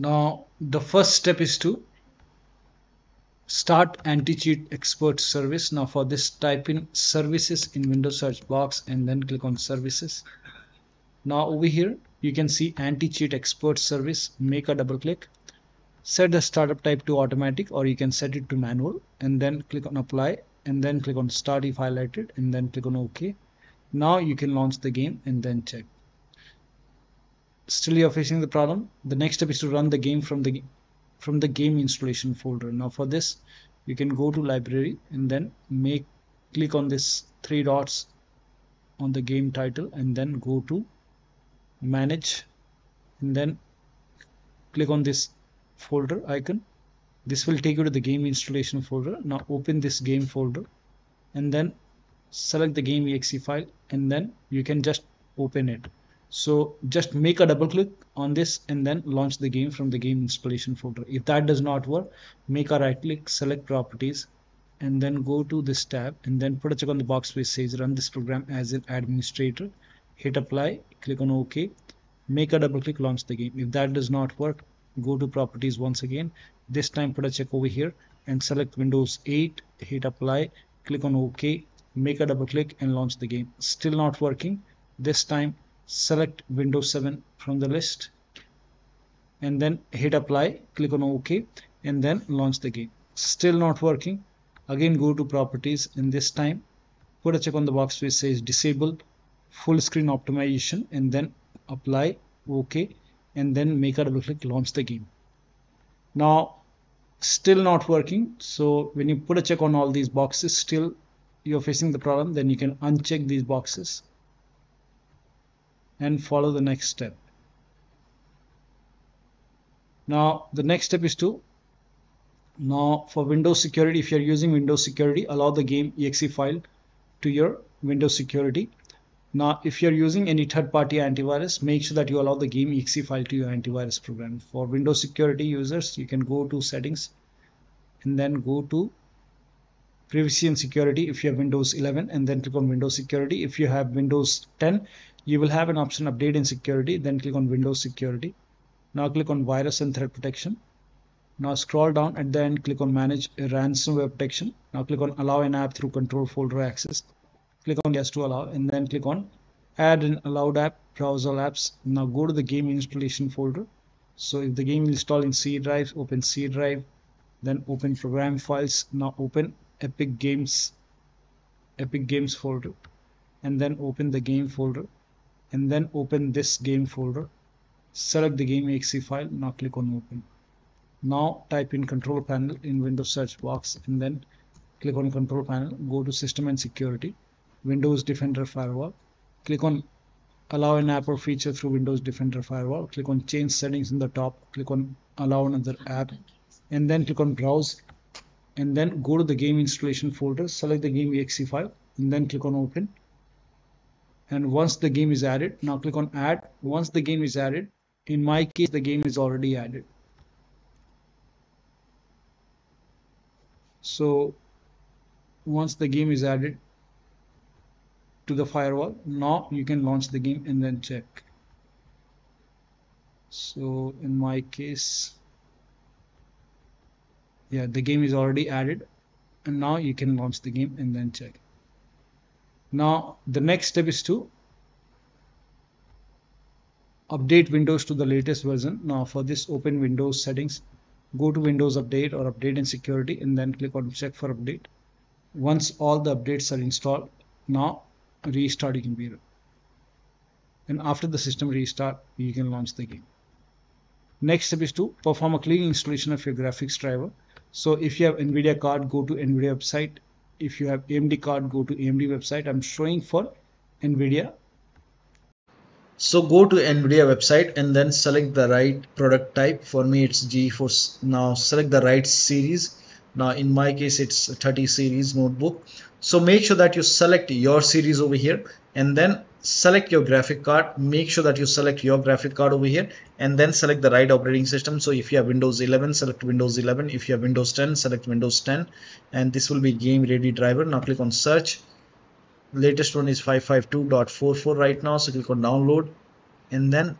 Now the first step is to start anti-cheat expert service. Now for this type in services in Windows search box and then click on services. Now over here you can see anti-cheat expert service. Make a double click. Set the startup type to automatic or you can set it to manual and then click on apply and then click on start if highlighted and then click on OK. Now you can launch the game and then check still you're facing the problem the next step is to run the game from the from the game installation folder. Now for this you can go to library and then make click on this three dots on the game title and then go to manage and then click on this folder icon. This will take you to the game installation folder. Now open this game folder and then select the game exe file and then you can just open it so just make a double click on this and then launch the game from the game installation folder. If that does not work make a right click select properties and then go to this tab and then put a check on the box which says run this program as an administrator. Hit apply click on ok. Make a double click launch the game. If that does not work go to properties once again. This time put a check over here and select windows 8 hit apply click on ok. Make a double click and launch the game. Still not working. This time select Windows 7 from the list and then hit apply click on OK and then launch the game. Still not working. Again go to properties and this time. Put a check on the box which says disable full screen optimization and then apply OK and then make a double click launch the game. Now still not working. So when you put a check on all these boxes still you're facing the problem then you can uncheck these boxes and follow the next step. Now the next step is to now for Windows security if you're using Windows security allow the game exe file to your Windows security. Now if you're using any third-party antivirus make sure that you allow the game exe file to your antivirus program. For Windows security users you can go to settings and then go to privacy and security if you have Windows 11 and then click on Windows security. If you have Windows 10 you will have an option update in security then click on Windows security. Now click on virus and threat protection. Now scroll down and then click on manage ransomware protection. Now click on allow an app through control folder access. Click on yes to allow and then click on add an allowed app browser apps. Now go to the game installation folder. So if the game is installed in C drive open C drive then open program files. Now open epic games epic games folder and then open the game folder and then open this game folder. Select the game exe file. Now click on open. Now type in control panel in windows search box and then click on control panel. Go to system and security. Windows defender firewall. Click on allow an app or feature through windows defender firewall. Click on change settings in the top. Click on allow another app and then click on browse and then go to the game installation folder. Select the game exe file and then click on open and once the game is added now click on add. Once the game is added in my case the game is already added. So once the game is added to the firewall now you can launch the game and then check. So in my case yeah the game is already added. And now you can launch the game and then check now the next step is to update Windows to the latest version. Now for this open Windows settings, go to Windows Update or Update and Security and then click on check for update. Once all the updates are installed, now restart your computer. And after the system restart, you can launch the game. Next step is to perform a clean installation of your graphics driver. So if you have NVIDIA card, go to NVIDIA website if you have AMD card go to AMD website. I'm showing for NVIDIA. So go to NVIDIA website and then select the right product type. For me it's GeForce now select the right series now in my case it's 30 series notebook. So make sure that you select your series over here and then select your graphic card. Make sure that you select your graphic card over here and then select the right operating system. So if you have windows 11 select windows 11 if you have windows 10 select windows 10 and this will be game ready driver. Now click on search. Latest one is 552.44 right now. So click on download and then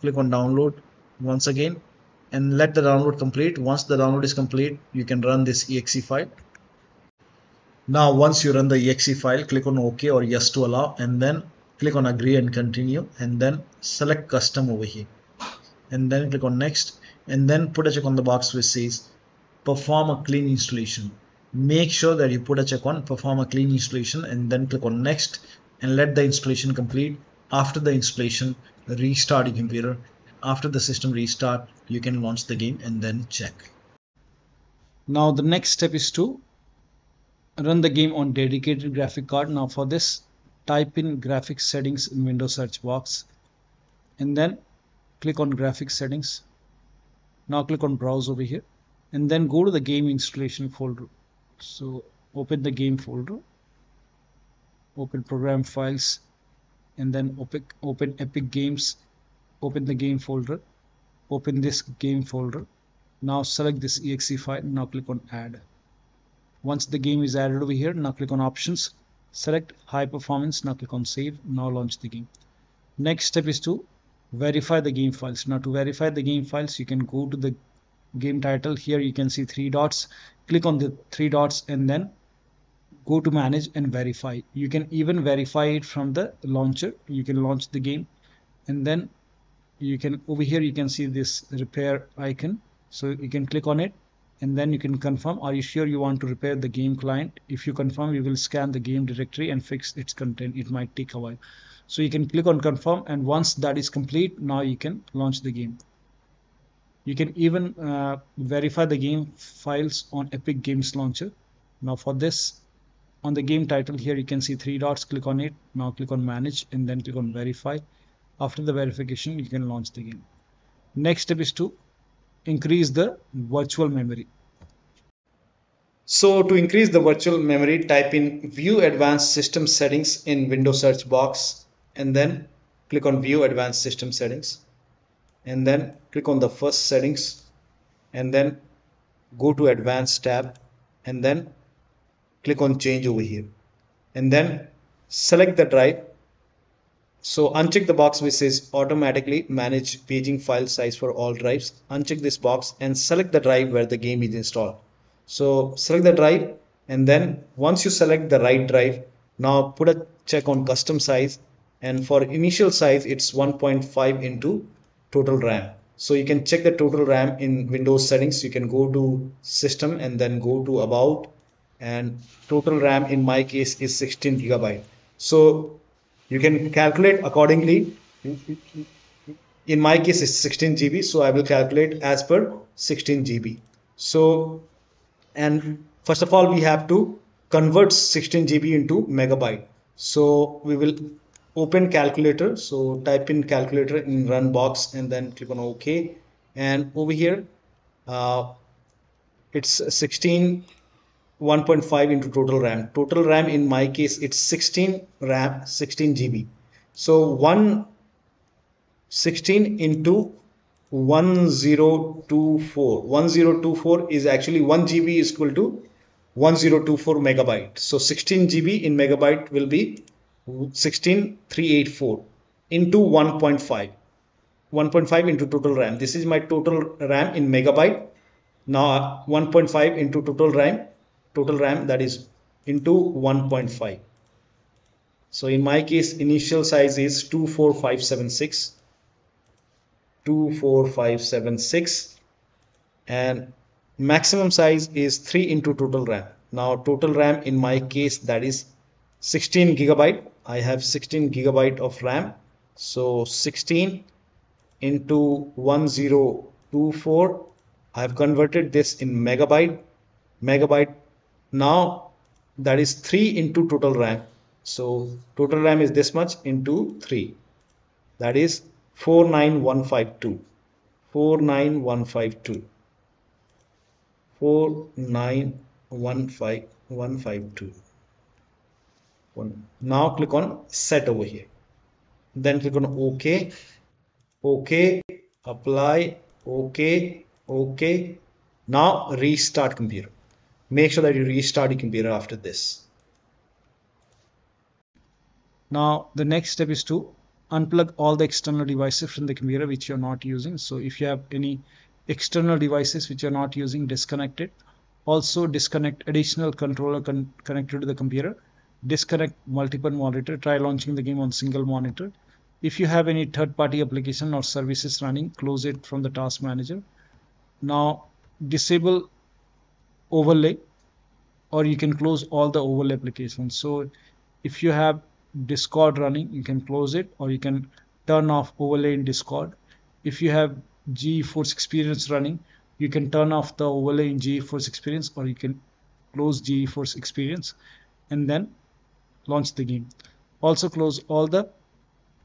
click on download once again and let the download complete. Once the download is complete you can run this exe file. Now once you run the exe file click on ok or yes to allow and then click on agree and continue and then select custom over here. And then click on next and then put a check on the box which says perform a clean installation. Make sure that you put a check on perform a clean installation and then click on next and let the installation complete after the installation restart your computer after the system restart you can launch the game and then check. Now the next step is to run the game on dedicated graphic card. Now for this type in graphics settings in windows search box and then click on graphics settings. Now click on browse over here and then go to the game installation folder. So open the game folder open program files and then open open epic games open the game folder. Open this game folder. Now select this exe file. Now click on add. Once the game is added over here now click on options. Select high performance. Now click on save. Now launch the game. Next step is to verify the game files. Now to verify the game files you can go to the game title. Here you can see three dots. Click on the three dots and then go to manage and verify. You can even verify it from the launcher. You can launch the game and then you can over here you can see this repair icon. So you can click on it and then you can confirm are you sure you want to repair the game client? If you confirm you will scan the game directory and fix its content. It might take a while. So you can click on confirm and once that is complete now you can launch the game. You can even uh, verify the game files on epic games launcher. Now for this on the game title here you can see three dots click on it. Now click on manage and then click on verify after the verification you can launch the game. Next step is to increase the virtual memory. So to increase the virtual memory type in view advanced system settings in windows search box and then click on view advanced system settings and then click on the first settings and then go to advanced tab and then click on change over here. And then select the drive so uncheck the box which says automatically manage paging file size for all drives. Uncheck this box and select the drive where the game is installed. So select the drive and then once you select the right drive, now put a check on custom size and for initial size it's 1.5 into total RAM. So you can check the total RAM in Windows settings. You can go to system and then go to about and total RAM in my case is 16 gigabyte. So you can calculate accordingly. In my case it's 16 GB so I will calculate as per 16 GB so and first of all we have to convert 16 GB into megabyte. So we will open calculator. So type in calculator in run box and then click on OK. And over here uh, it's 16 1.5 into total RAM. Total RAM in my case it's 16 RAM 16 GB. So 1 16 into 1024 1024 is actually 1 GB is equal to 1024 megabyte. So 16 GB in megabyte will be 16384 into 1.5 1.5 into total RAM. This is my total RAM in megabyte. Now 1.5 into total RAM total RAM that is into 1.5 so in my case initial size is 24576 24576 and maximum size is 3 into total RAM. Now total RAM in my case that is 16 gigabyte. I have 16 gigabyte of RAM. So 16 into 1024 I have converted this in megabyte. Megabyte now that is 3 into total RAM. So total RAM is this much into 3 that is 49152 49152 4915 now click on set over here. Then click on ok. Ok apply. Ok ok. Now restart computer make sure that you restart your computer after this. Now the next step is to unplug all the external devices from the computer which you're not using. So if you have any external devices which you're not using disconnect it also disconnect additional controller con connected to the computer. Disconnect multiple monitor try launching the game on single monitor. If you have any third-party application or services running close it from the task manager. Now disable overlay or you can close all the overlay applications. So if you have discord running you can close it or you can turn off overlay in discord. If you have geforce experience running you can turn off the overlay in geforce experience or you can close geforce experience and then launch the game. Also close all the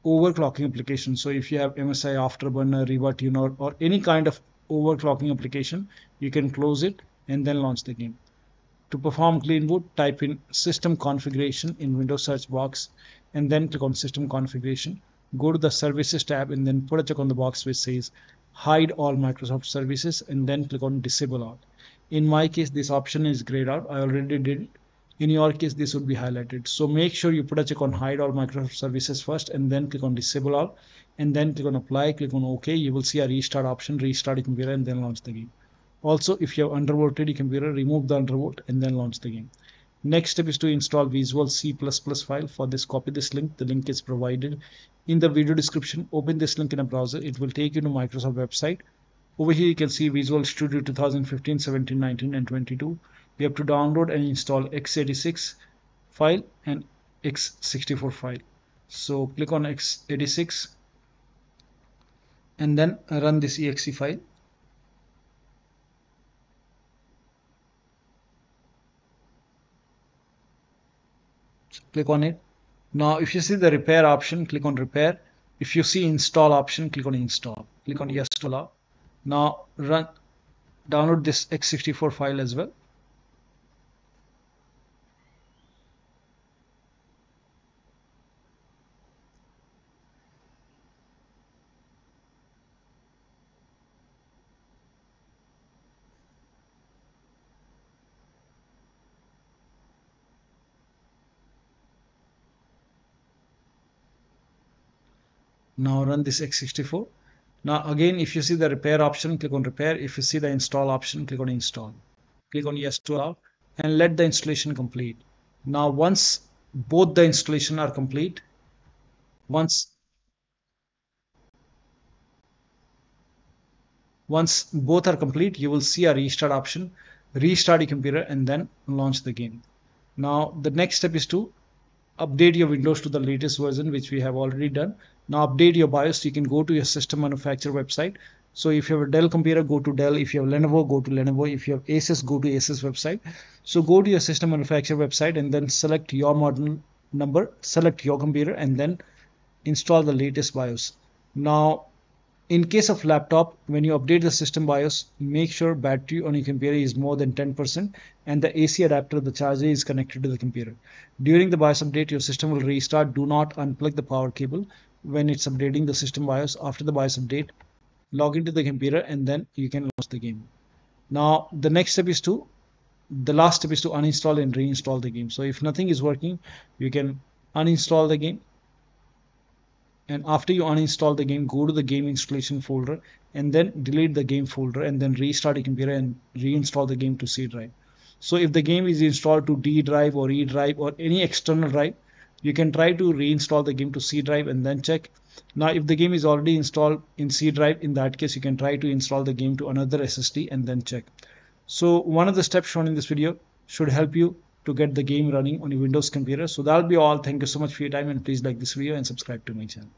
overclocking applications. So if you have msi afterburner RivaTuner or any kind of overclocking application you can close it and then launch the game to perform clean boot, type in system configuration in Windows search box and then click on system configuration. Go to the services tab and then put a check on the box which says hide all Microsoft services and then click on disable all. In my case, this option is grayed out. I already did it. In your case, this would be highlighted. So make sure you put a check on hide all Microsoft services first and then click on disable all and then click on apply, click on OK. You will see a restart option, restart computer and then launch the game. Also, if you have undervolted your computer, remove the undervolt and then launch the game. Next step is to install Visual C++ file. For this, copy this link. The link is provided in the video description. Open this link in a browser. It will take you to Microsoft website. Over here, you can see Visual Studio 2015, 17, 19, and 22. You have to download and install x86 file and x64 file. So click on x86 and then run this exe file. Click on it. Now if you see the repair option click on repair. If you see install option click on install. Click on yes to allow. Now run download this x64 file as well now run this x64 now again if you see the repair option click on repair. If you see the install option click on install. Click on yes to allow and let the installation complete. Now once both the installation are complete once once both are complete you will see a restart option. Restart your computer and then launch the game. Now the next step is to update your Windows to the latest version, which we have already done. Now update your BIOS. You can go to your system manufacturer website. So if you have a Dell computer, go to Dell. If you have Lenovo, go to Lenovo. If you have Asus, go to Asus website. So go to your system manufacturer website and then select your model number, select your computer and then install the latest BIOS. Now in case of laptop, when you update the system BIOS, make sure battery on your computer is more than 10% and the AC adapter, the charger is connected to the computer. During the BIOS update, your system will restart. Do not unplug the power cable when it's updating the system BIOS. After the BIOS update, log into the computer and then you can launch the game. Now, the next step is to, the last step is to uninstall and reinstall the game. So if nothing is working, you can uninstall the game and after you uninstall the game go to the game installation folder and then delete the game folder and then restart your computer and reinstall the game to C drive so if the game is installed to D drive or E drive or any external drive you can try to reinstall the game to C drive and then check now if the game is already installed in C drive in that case you can try to install the game to another SSD and then check so one of the steps shown in this video should help you to get the game running on your Windows computer. So that'll be all. Thank you so much for your time and please like this video and subscribe to my channel.